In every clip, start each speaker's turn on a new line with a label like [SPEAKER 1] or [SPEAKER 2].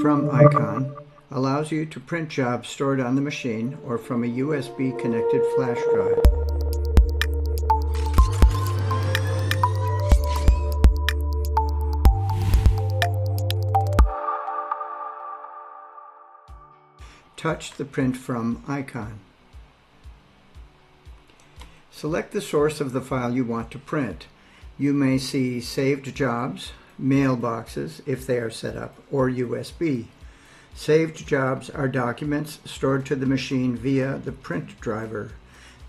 [SPEAKER 1] from icon allows you to print jobs stored on the machine or from a USB connected flash drive. Touch the Print From icon. Select the source of the file you want to print. You may see Saved Jobs, Mailboxes, if they are set up, or USB. Saved jobs are documents stored to the machine via the print driver.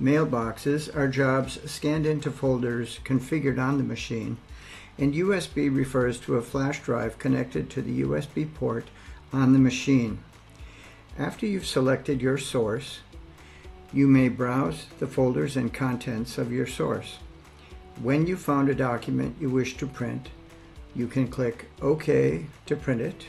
[SPEAKER 1] Mailboxes are jobs scanned into folders configured on the machine. And USB refers to a flash drive connected to the USB port on the machine. After you've selected your source, you may browse the folders and contents of your source. When you found a document you wish to print, you can click OK to print it.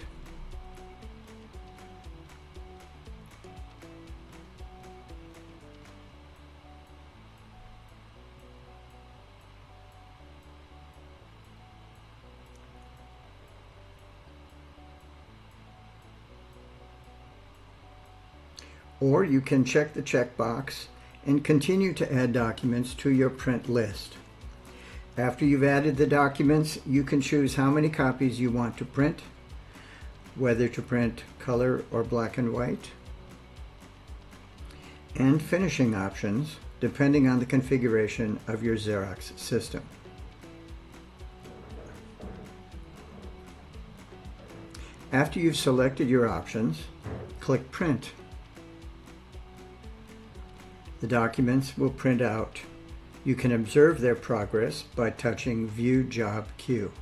[SPEAKER 1] Or you can check the checkbox and continue to add documents to your print list. After you've added the documents, you can choose how many copies you want to print, whether to print color or black and white, and finishing options depending on the configuration of your Xerox system. After you've selected your options, click Print. The documents will print out. You can observe their progress by touching View Job Queue.